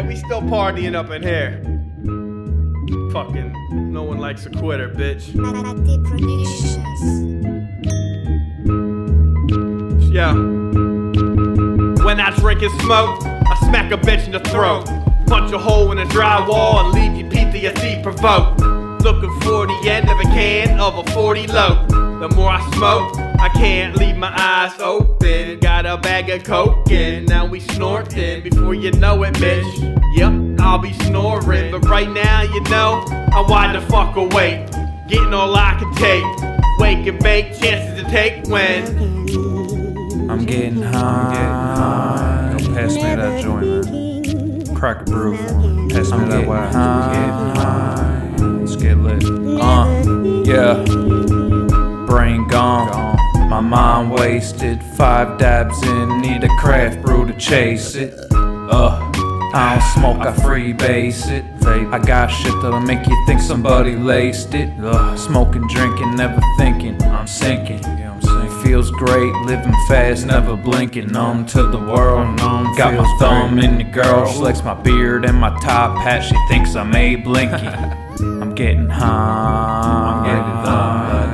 Yeah, we still partying up in here. Fucking, no one likes a quitter, bitch. Yeah. When I drink and smoke, I smack a bitch in the throat. Punch a hole in the drywall and leave you PTSD provoked. Looking for the end of a can of a 40 low. The more I smoke, I can't leave my eyes open. Got a bag of coke and now we snorting. Before you know it, bitch. Yep, I'll be snoring. But right now, you know, I'm wide the fuck awake. Getting all I can take. Wake and bake, chances to take when. I'm getting high. Yo, pass me that joint, man. Crack a brew for me. Pass me I'm that getting high. Let's get lit. Uh, yeah. Brain gone. My mind wasted. Five dabs in, need a craft brew to chase it. Uh. I don't smoke, I freebase it. I got shit that'll make you think somebody laced it. Ugh. Smoking, drinking, never thinking. I'm sinking. Feels great, living fast, never blinking. Numb to the world, numb. Got my thumb in the girl, she likes my beard and my top hat. She thinks I'm a Lincoln. I'm getting high. I'm getting high.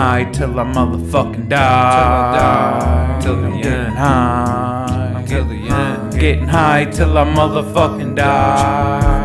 High till I motherfucking die. Till the I'm end. getting high. Till the end. Getting high till I motherfucking die.